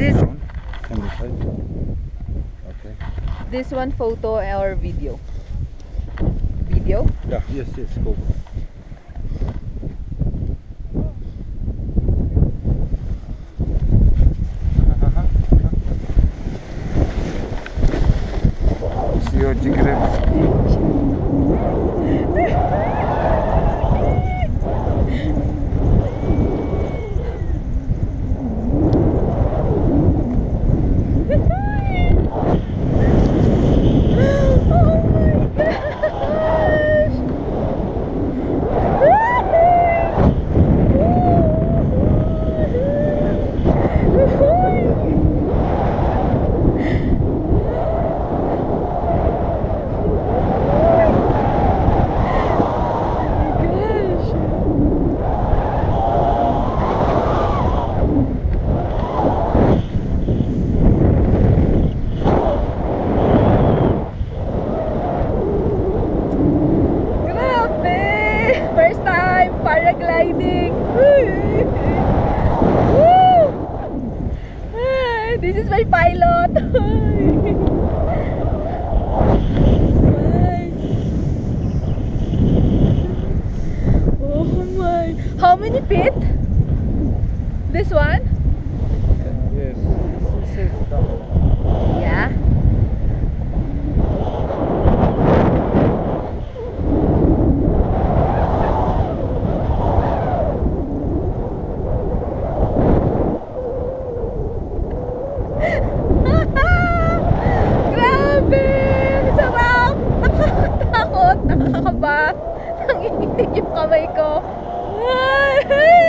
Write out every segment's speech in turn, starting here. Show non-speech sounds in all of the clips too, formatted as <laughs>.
This Down. On the side. Okay. this one photo or video? Video? Yeah. Yes. Yes. Go. See you, Feet? This one? Yes. Yeah. <laughs> Grabe! Sarap! <laughs> Nakakatakot! Nakakaba! <laughs> Nanginginig yung kamay ko. ơi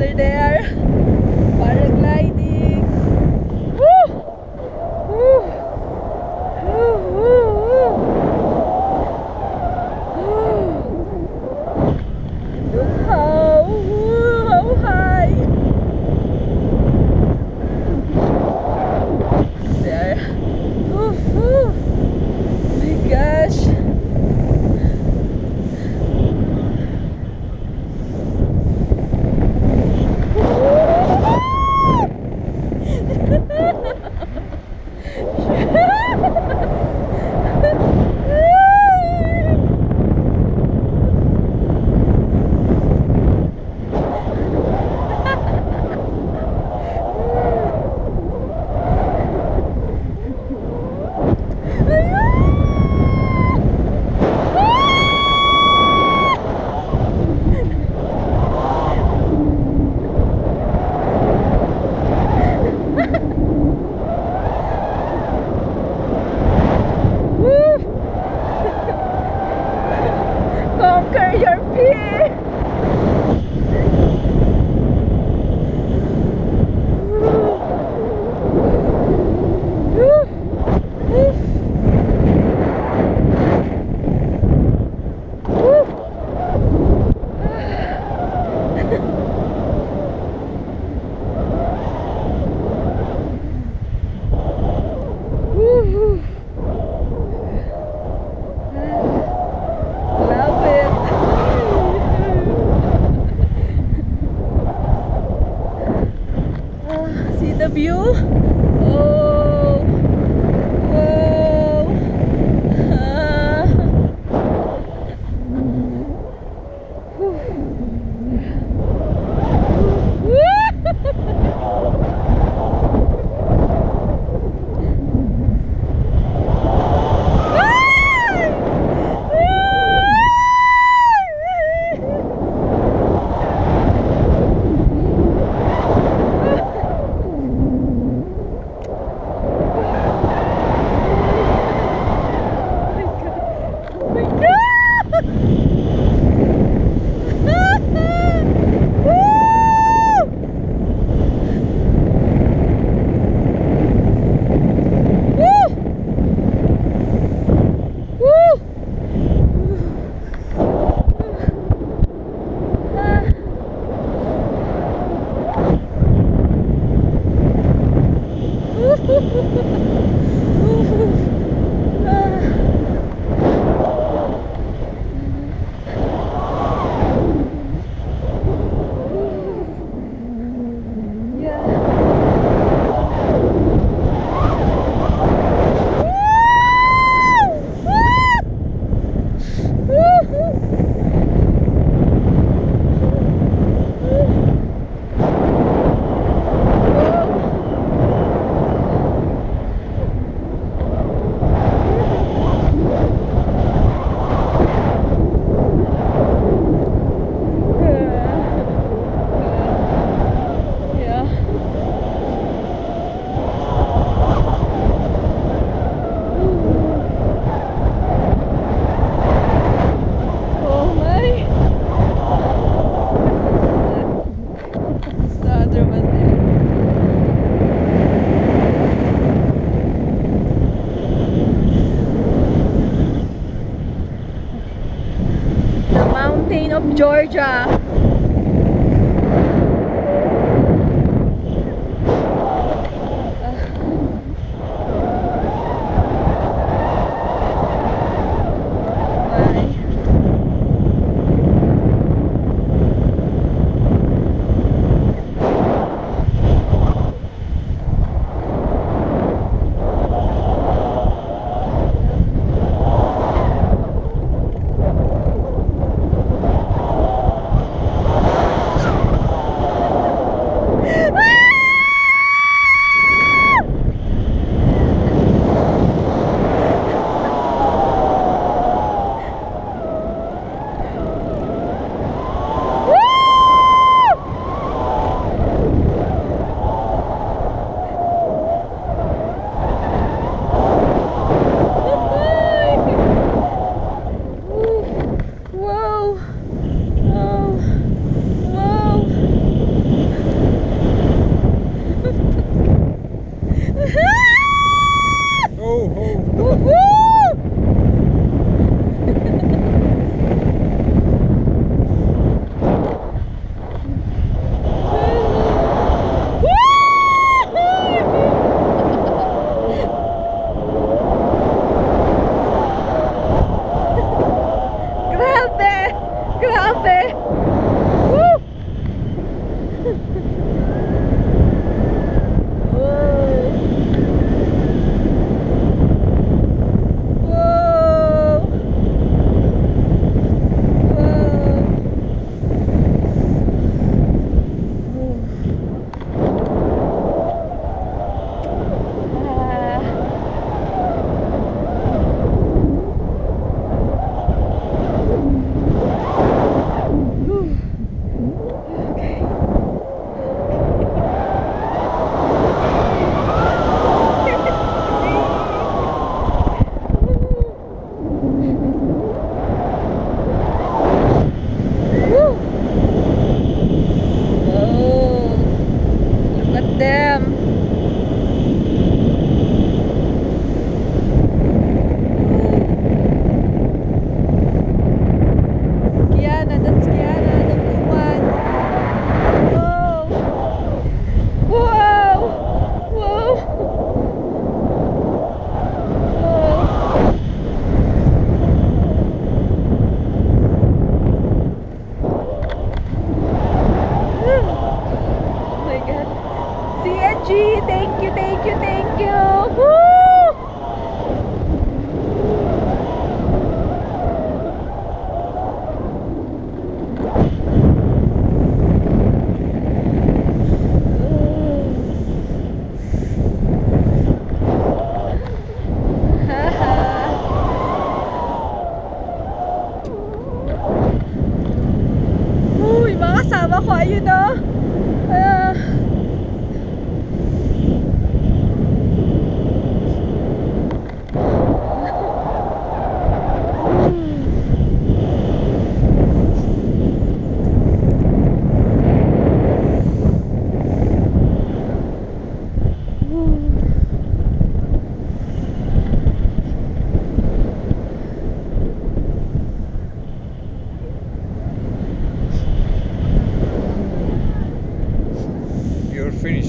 another day. You. view. Oh. Yeah. grande. Thank you, thank you, thank you. Woo!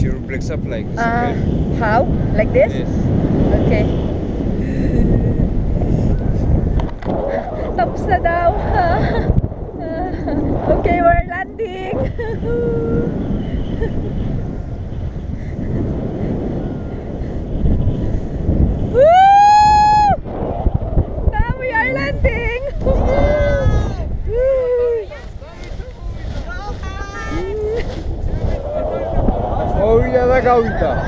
Your flex up like this. Ah, okay? how? Like this? Yes. Okay. <laughs> Tapos na daw. <laughs> Cauita.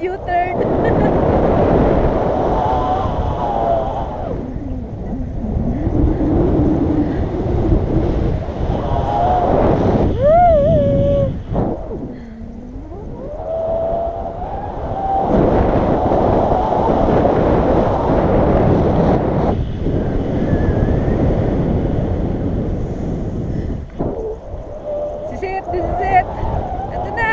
U-turn. This is it. Ito na.